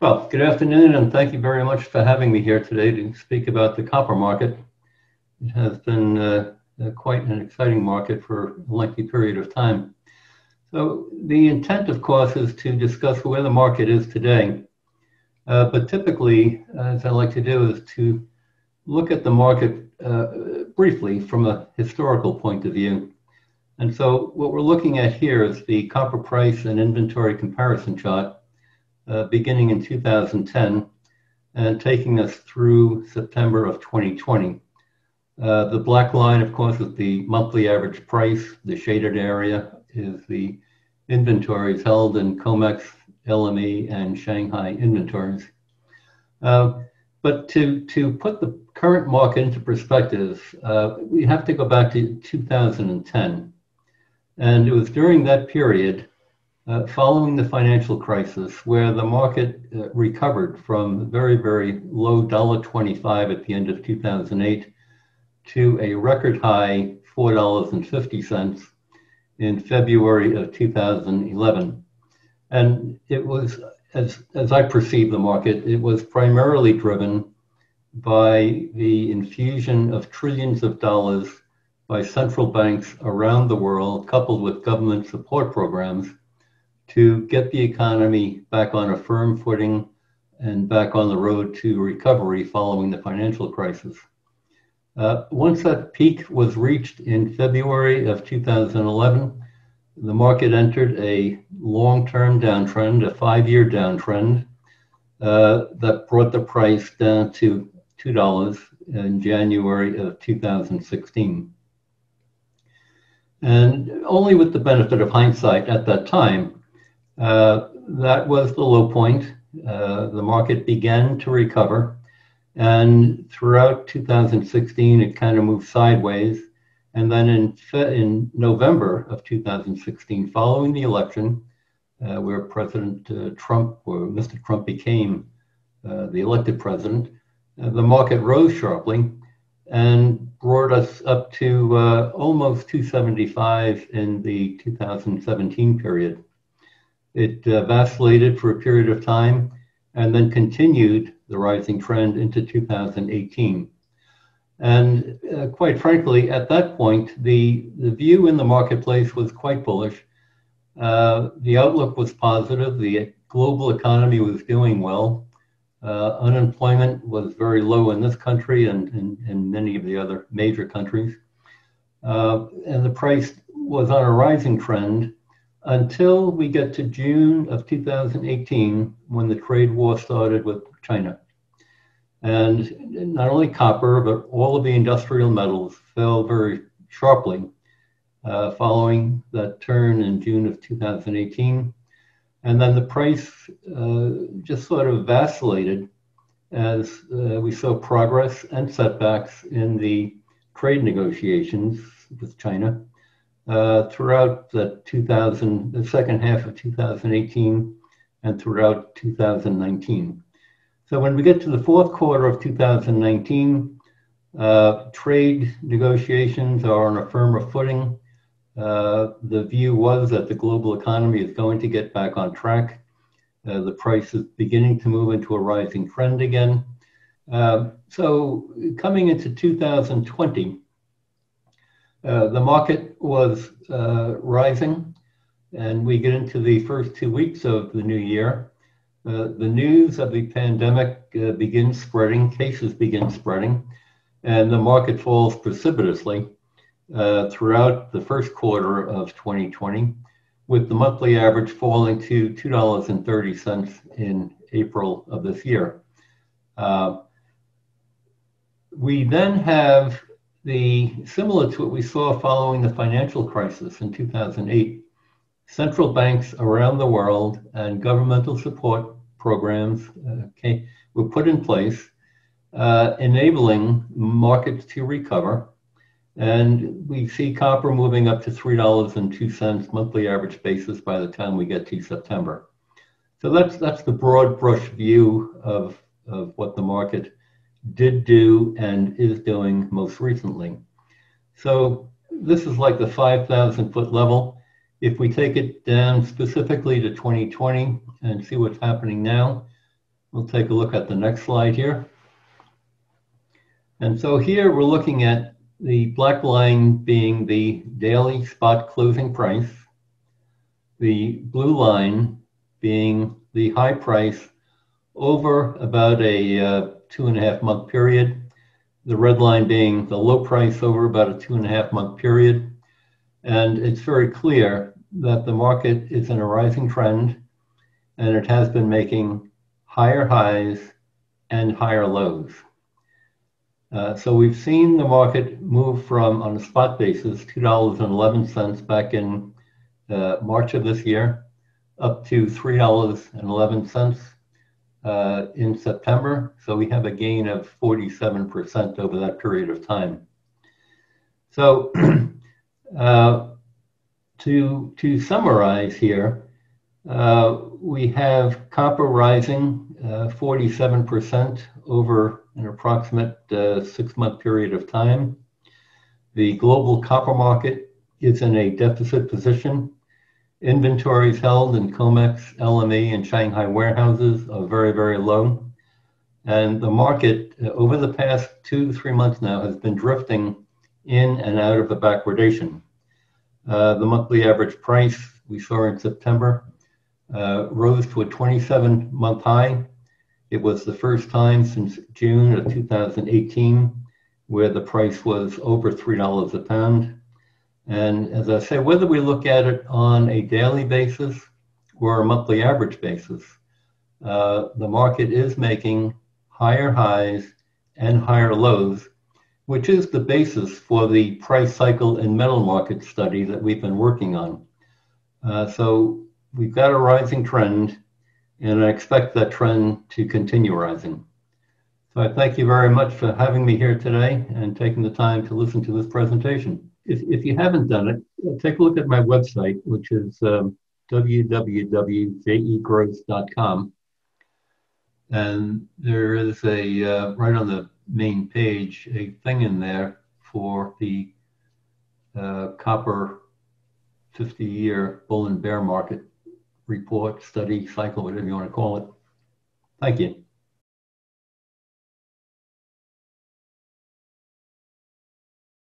Well, good afternoon, and thank you very much for having me here today to speak about the copper market. It has been uh, quite an exciting market for a lengthy period of time. So the intent, of course, is to discuss where the market is today. Uh, but typically, as I like to do, is to look at the market uh, briefly from a historical point of view. And so what we're looking at here is the copper price and inventory comparison chart uh, beginning in 2010 and taking us through September of 2020. Uh, the black line, of course, is the monthly average price. The shaded area is the inventories held in COMEX, LME, and Shanghai inventories. Uh, but to, to put the current market into perspective, uh, we have to go back to 2010. And it was during that period uh, following the financial crisis, where the market uh, recovered from very, very low $1.25 at the end of 2008 to a record high $4.50 in February of 2011. And it was, as, as I perceive the market, it was primarily driven by the infusion of trillions of dollars by central banks around the world, coupled with government support programs to get the economy back on a firm footing and back on the road to recovery following the financial crisis. Uh, once that peak was reached in February of 2011, the market entered a long term downtrend, a five year downtrend uh, that brought the price down to $2 in January of 2016. And only with the benefit of hindsight at that time uh, that was the low point. Uh, the market began to recover. And throughout 2016, it kind of moved sideways. And then in, in November of 2016, following the election, uh, where President uh, Trump, or Mr. Trump became uh, the elected president, uh, the market rose sharply and brought us up to almost 275 in the 2017 period. It uh, vacillated for a period of time and then continued the rising trend into 2018. And uh, quite frankly, at that point, the, the view in the marketplace was quite bullish. Uh, the outlook was positive. The global economy was doing well. Uh, unemployment was very low in this country and in many of the other major countries. Uh, and the price was on a rising trend until we get to June of 2018 when the trade war started with China. And not only copper, but all of the industrial metals fell very sharply uh, following that turn in June of 2018. And then the price uh, just sort of vacillated as uh, we saw progress and setbacks in the trade negotiations with China uh, throughout the 2000, the second half of 2018 and throughout 2019. So when we get to the fourth quarter of 2019, uh, trade negotiations are on a firmer footing. Uh, the view was that the global economy is going to get back on track. Uh, the price is beginning to move into a rising trend again. Uh, so coming into 2020, uh, the market was uh, rising, and we get into the first two weeks of the new year. Uh, the news of the pandemic uh, begins spreading, cases begin spreading, and the market falls precipitously uh, throughout the first quarter of 2020, with the monthly average falling to $2.30 in April of this year. we then have the similar to what we saw following the financial crisis in 2008 central banks around the world and governmental support programs uh, were put in place uh, enabling markets to recover. And we see copper moving up to $3.02 monthly average basis by the time we get to september. So that's that's the broad brush view of, of what the market did do and is doing most recently. So this is like the 5,000 foot level. If we take it down specifically to 2020 and see what's happening now, We'll take a look at the next slide here. And so here we're looking at the black line being the daily spot closing price, the blue line being the high price over about a uh, two and a half month period, the red line being the low price over about a two and a half month period. And it's very clear that the market is in a rising trend and it has been making higher highs and higher lows. Uh, so we've seen the market move from, on a spot basis, $2.11 back in uh, March of this year, up to $3.11 uh, in September. So we have a gain of 47% over that period of time. So uh, to, to summarize here, uh, we have copper rising 47% over an approximate uh, six month period of time. The global copper market is in a deficit position. Inventories held in COMEX, LME, and Shanghai warehouses are very, very low. And the market, uh, over the past two three months now, has been drifting in and out of the backwardation. Uh, the monthly average price we saw in September uh, rose to a 27 month high it was the first time since June of 2018 where the price was over $3 a pound. And as I say, whether we look at it on a daily basis or a monthly average basis, uh, the market is making higher highs and higher lows, which is the basis for the price cycle and metal market study that we've been working on. Uh, so we've got a rising trend and I expect that trend to continue rising. So I thank you very much for having me here today and taking the time to listen to this presentation. If, if you haven't done it, take a look at my website, which is um, www.jegross.com. And there is a, uh, right on the main page, a thing in there for the uh, copper 50 year bull and bear market report, study, cycle, whatever you want to call it. Thank you.